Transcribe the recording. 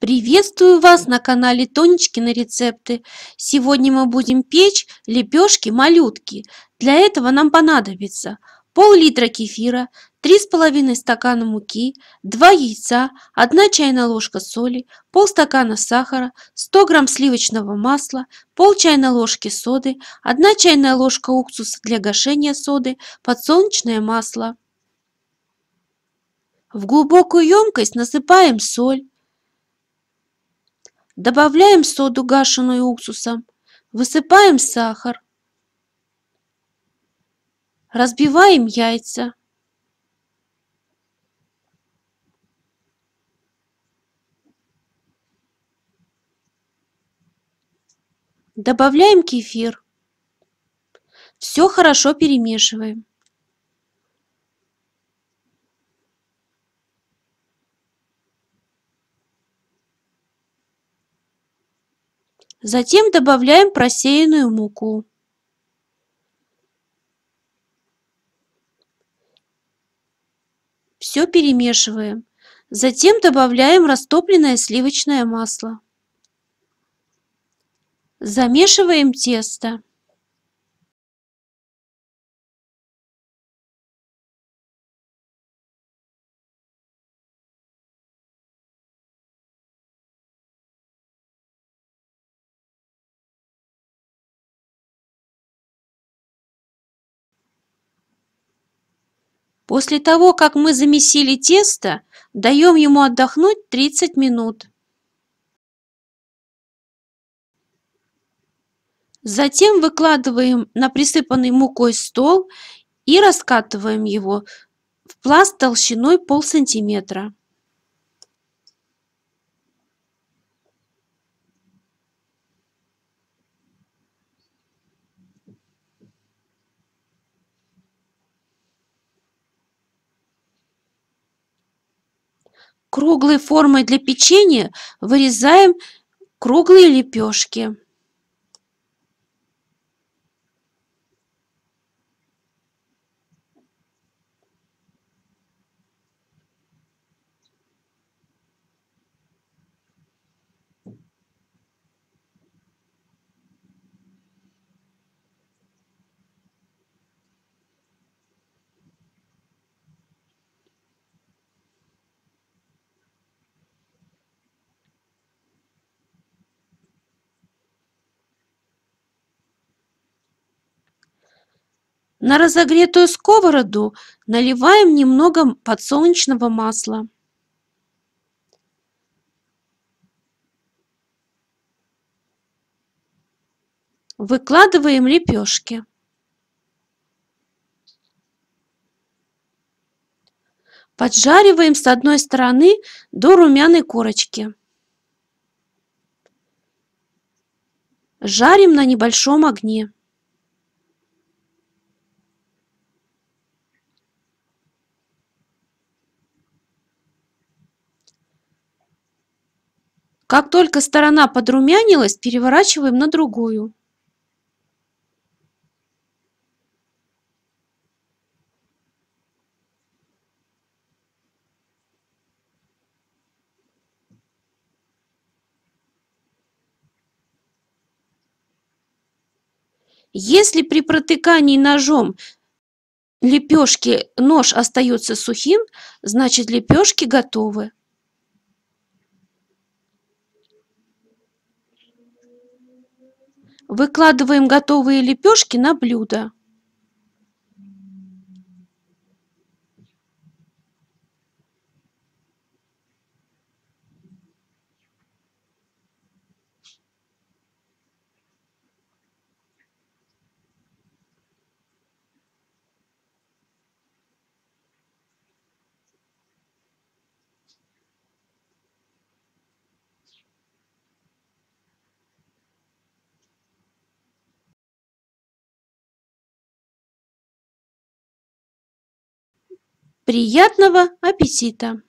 Приветствую вас на канале Тонечкины рецепты. Сегодня мы будем печь лепешки-малютки. Для этого нам понадобится пол-литра кефира, 3,5 стакана муки, 2 яйца, 1 чайная ложка соли, полстакана сахара, 100 грамм сливочного масла, пол чайной ложки соды, 1 чайная ложка уксуса для гашения соды, подсолнечное масло. В глубокую емкость насыпаем соль, Добавляем соду, гашеную уксусом. Высыпаем сахар. Разбиваем яйца. Добавляем кефир. Все хорошо перемешиваем. Затем добавляем просеянную муку. Все перемешиваем. Затем добавляем растопленное сливочное масло. Замешиваем тесто. После того, как мы замесили тесто, даем ему отдохнуть 30 минут. Затем выкладываем на присыпанный мукой стол и раскатываем его в пласт толщиной пол сантиметра. Круглой формой для печенья вырезаем круглые лепешки. На разогретую сковороду наливаем немного подсолнечного масла. Выкладываем лепешки. Поджариваем с одной стороны до румяной корочки. Жарим на небольшом огне. Как только сторона подрумянилась, переворачиваем на другую. Если при протыкании ножом лепешки нож остается сухим, значит лепешки готовы. Выкладываем готовые лепешки на блюдо. Приятного аппетита!